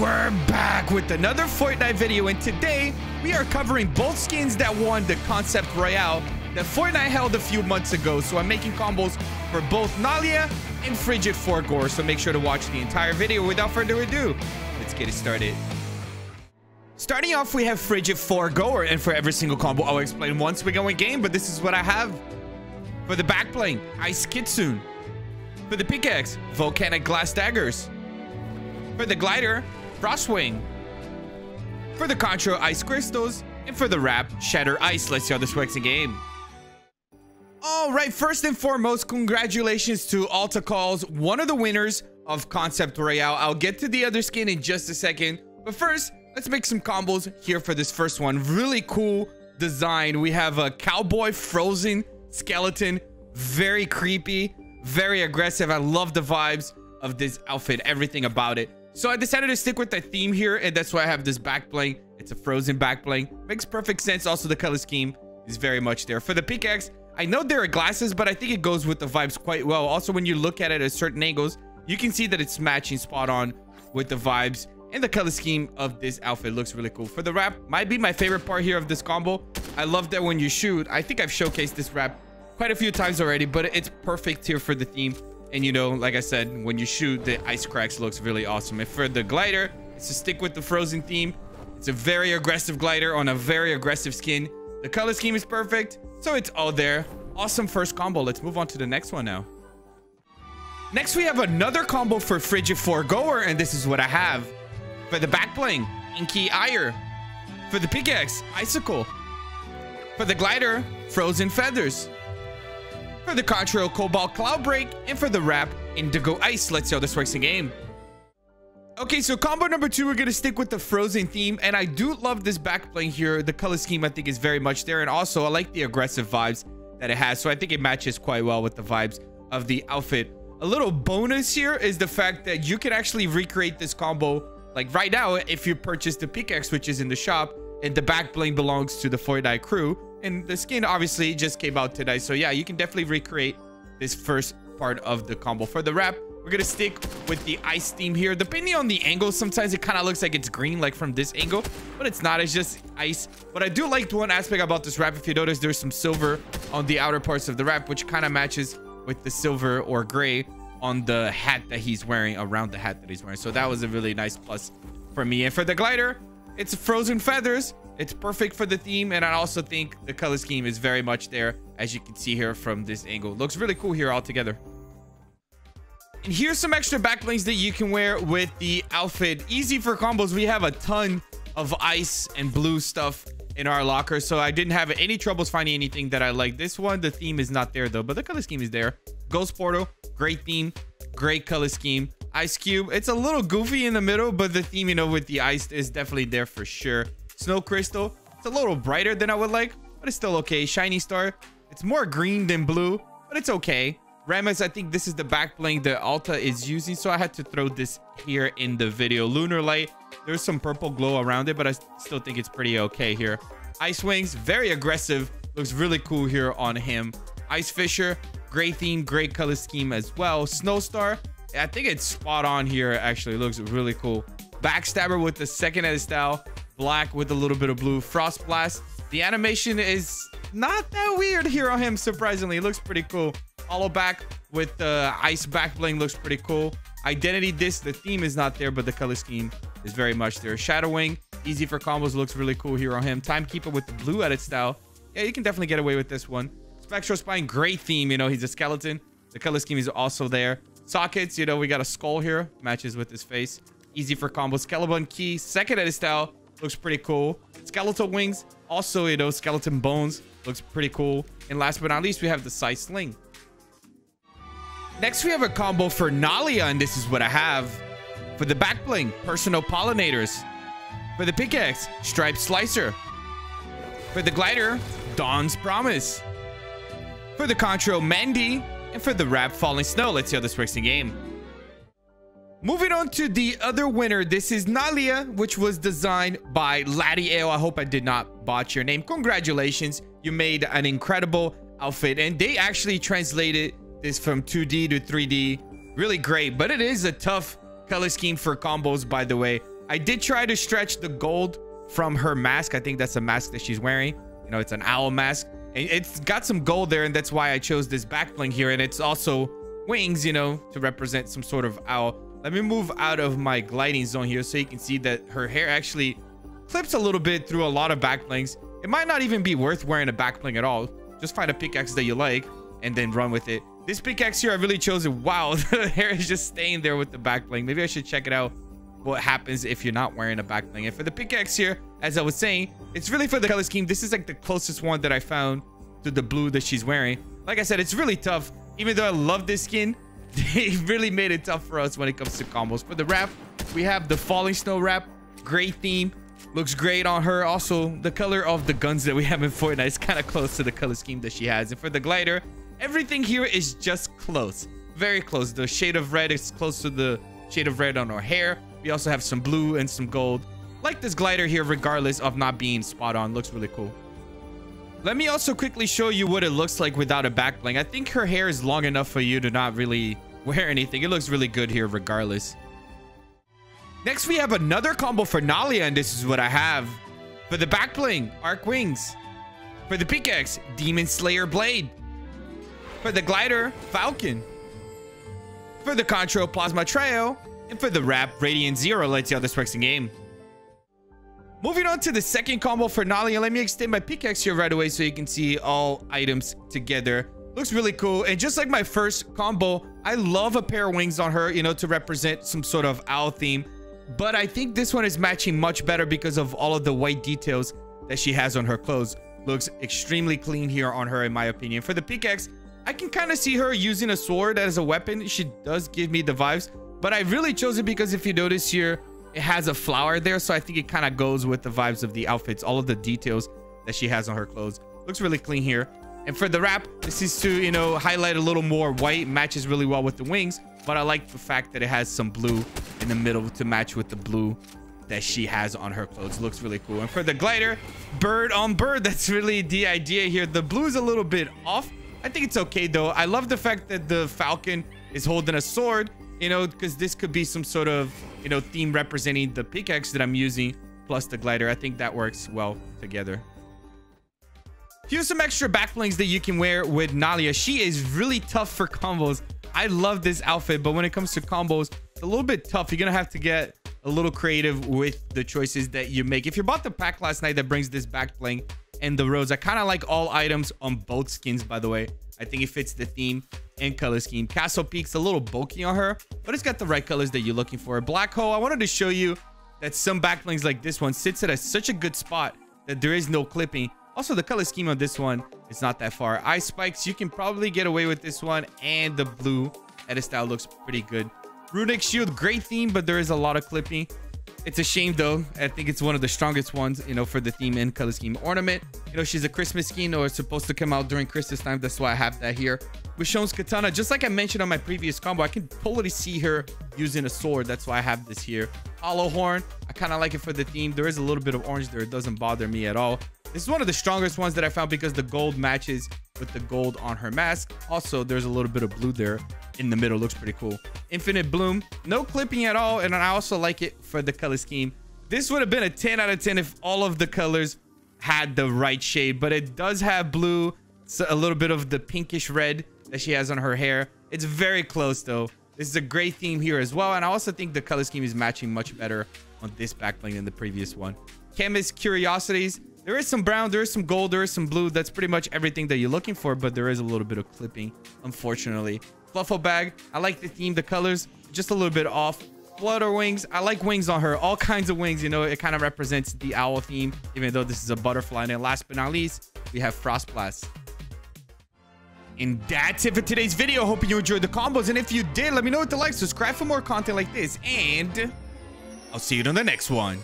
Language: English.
we're back with another Fortnite video and today we are covering both skins that won the Concept Royale that Fortnite held a few months ago. So I'm making combos for both Nalia and Frigid Foregoer. So make sure to watch the entire video. Without further ado, let's get it started. Starting off, we have Frigid Foregoer and for every single combo, I'll explain once we go in game, but this is what I have. For the backbling, Ice Kitsune. For the pickaxe, Volcanic Glass Daggers. For the glider, Frostwing. For the Contrail, Ice Crystals. And for the wrap, Shatter Ice. Let's see how this works in game. All right, first and foremost, congratulations to Alta Calls, one of the winners of Concept Royale. I'll get to the other skin in just a second. But first, let's make some combos here for this first one. Really cool design. We have a cowboy frozen skeleton. Very creepy, very aggressive. I love the vibes of this outfit, everything about it. So I decided to stick with the theme here, and that's why I have this back bling. It's a frozen back bling. Makes perfect sense. Also, the color scheme is very much there. For the pickaxe, I know there are glasses, but I think it goes with the vibes quite well. Also, when you look at it at certain angles, you can see that it's matching spot on with the vibes. And the color scheme of this outfit looks really cool. For the wrap, might be my favorite part here of this combo. I love that when you shoot, I think I've showcased this wrap quite a few times already, but it's perfect here for the theme. And you know, like I said, when you shoot, the ice cracks looks really awesome. And for the glider, it's to stick with the frozen theme. It's a very aggressive glider on a very aggressive skin. The color scheme is perfect, so it's all there. Awesome first combo. Let's move on to the next one now. Next, we have another combo for Frigid Foregoer, and this is what I have. For the back bling, Inky Ire. For the pickaxe, Icicle. For the glider, Frozen Feathers. For the Contrail, Cobalt Cloud Break. And for the wrap, Indigo Ice. Let's see how this works in game. Okay, so combo number two, we're going to stick with the Frozen theme. And I do love this back bling here. The color scheme, I think, is very much there. And also, I like the aggressive vibes that it has. So I think it matches quite well with the vibes of the outfit. A little bonus here is the fact that you can actually recreate this combo like right now if you purchase the pickaxe which is in the shop and the back bling belongs to the Fortnite crew and the skin obviously just came out today. So yeah you can definitely recreate this first part of the combo. For the wrap we're gonna stick with the ice theme here. Depending on the angle sometimes it kind of looks like it's green like from this angle but it's not. It's just ice. But i do like one aspect about this wrap. If you notice there's some silver on the outer parts of the wrap which kind of matches with the silver or gray on the hat that he's wearing around the hat that he's wearing. So that was a really nice plus for me. And for the glider it's frozen feathers it's perfect for the theme and i also think the color scheme is very much there as you can see here from this angle. Looks really cool here all together and here's some extra backblings that you can wear with the outfit. Easy for combos. We have a ton of ice and blue stuff in our locker so i didn't have any troubles finding anything that i like. This one the theme is not there though but the color scheme is there. Ghost portal great theme great color scheme. Ice cube it's a little goofy in the middle but the theme you know with the ice is definitely there for sure snow crystal it's a little brighter than i would like but it's still okay shiny star it's more green than blue but it's okay Rammus, I think this is the back bling that Alta is using, so I had to throw this here in the video. Lunar Light, there's some purple glow around it, but I still think it's pretty okay here. Ice Wings, very aggressive. Looks really cool here on him. Ice Fisher, great theme, great color scheme as well. Snowstar, I think it's spot on here, actually. Looks really cool. Backstabber with the second edit style. Black with a little bit of blue. Frost Blast. The animation is not that weird here on him, surprisingly. It looks pretty cool. Hollow back with the ice back bling looks pretty cool. Identity disc, the theme is not there, but the color scheme is very much there. Shadowwing, easy for combos, looks really cool here on him. Timekeeper with the blue edit style. Yeah, you can definitely get away with this one. Spectral Spine, great theme. You know, he's a skeleton. The color scheme is also there. Sockets, you know, we got a skull here. Matches with his face. Easy for combos. Skeleton Key, second edit style. Looks pretty cool. Skeletal Wings, also, you know, Skeleton Bones. Looks pretty cool. And last but not least, we have the Side Sling. Next, we have a combo for Nalia, and this is what I have. For the back bling, Personal Pollinators. For the pickaxe, Striped Slicer. For the glider, Dawn's Promise. For the Contrail, Mandy. And for the wrap, Falling Snow. Let's see how this works in game. Moving on to the other winner. This is Nalia, which was designed by Laddie I hope I did not botch your name. Congratulations. You made an incredible outfit. And they actually translated this from 2D to 3D. Really great, but it is a tough color scheme for combos, by the way. I did try to stretch the gold from her mask. I think that's a mask that she's wearing. You know, it's an owl mask. And it's got some gold there, and that's why I chose this back bling here. And it's also wings, you know, to represent some sort of owl. Let me move out of my gliding zone here so you can see that her hair actually clips a little bit through a lot of back blings. It might not even be worth wearing a back bling at all. Just find a pickaxe that you like and then run with it. This pickaxe here, I really chose it. Wow, the hair is just staying there with the back bling. Maybe I should check it out what happens if you're not wearing a back bling. And for the pickaxe here, as I was saying, it's really for the color scheme. This is like the closest one that I found to the blue that she's wearing. Like I said, it's really tough. Even though I love this skin, they really made it tough for us when it comes to combos. For the wrap, we have the falling snow wrap. Great theme. Looks great on her. Also, the color of the guns that we have in Fortnite is kind of close to the color scheme that she has. And for the glider, everything here is just close. Very close. The shade of red is close to the shade of red on her hair. We also have some blue and some gold. Like this glider here, regardless of not being spot on. Looks really cool. Let me also quickly show you what it looks like without a back bling. I think her hair is long enough for you to not really wear anything. It looks really good here regardless. Next, we have another combo for Nalia, and this is what I have. For the back bling, Arc Wings. For the pickaxe, Demon Slayer Blade. For the glider, Falcon. For the Contrail, Plasma Trail. And for the wrap, Radiant Zero. Let's see how this works in game. Moving on to the second combo for Nalia. Let me extend my pickaxe here right away so you can see all items together. Looks really cool. And just like my first combo, I love a pair of wings on her, you know, to represent some sort of owl theme. But I think this one is matching much better because of all of the white details that she has on her clothes. Looks extremely clean here on her, in my opinion. For the pickaxe, I can kind of see her using a sword as a weapon. She does give me the vibes. But I really chose it because if you notice here, it has a flower there. So I think it kind of goes with the vibes of the outfits. All of the details that she has on her clothes. Looks really clean here. And for the wrap, this is to, you know, highlight a little more white. Matches really well with the wings. But I like the fact that it has some blue in the middle to match with the blue that she has on her clothes. Looks really cool. And for the glider, bird on bird. That's really the idea here. The blue is a little bit off. I think it's okay, though. I love the fact that the falcon is holding a sword, you know, because this could be some sort of, you know, theme representing the pickaxe that I'm using plus the glider. I think that works well together. Here's some extra back blings that you can wear with Nalia. She is really tough for combos. I love this outfit, but when it comes to combos, it's a little bit tough. You're going to have to get a little creative with the choices that you make. If you bought the pack last night that brings this back bling and the rose, I kind of like all items on both skins, by the way. I think it fits the theme and color scheme. Castle Peak's a little bulky on her, but it's got the right colors that you're looking for. Black Hole, I wanted to show you that some back blings like this one sits at a, such a good spot that there is no clipping. Also, the color scheme on this one is not that far. Ice spikes, you can probably get away with this one. And the blue edit style looks pretty good. Runic shield, great theme, but there is a lot of clipping. It's a shame though. I think it's one of the strongest ones, you know, for the theme and color scheme. Ornament, you know, she's a Christmas skin or it's supposed to come out during Christmas time. That's why I have that here. With Shon's Katana, just like I mentioned on my previous combo, I can totally see her using a sword. That's why I have this here. Hollow Horn, I kind of like it for the theme. There is a little bit of orange there. It doesn't bother me at all. This is one of the strongest ones that I found because the gold matches with the gold on her mask. Also, there's a little bit of blue there in the middle. Looks pretty cool. Infinite Bloom. No clipping at all. And I also like it for the color scheme. This would have been a 10 out of 10 if all of the colors had the right shade. But it does have blue. A little bit of the pinkish red that she has on her hair. It's very close though. This is a great theme here as well. And I also think the color scheme is matching much better on this back bling than the previous one. Chemist Curiosities. There is some brown, there is some gold, there is some blue. That's pretty much everything that you're looking for, but there is a little bit of clipping, unfortunately. Fluffle bag. I like the theme, the colors, just a little bit off. Flutter wings. I like wings on her. All kinds of wings. You know, it kind of represents the owl theme, even though this is a butterfly. And then last but not least, we have Frost Blast. And that's it for today's video. Hoping you enjoyed the combos. And if you did, let me know with the like. Subscribe for more content like this. And I'll see you on the next one.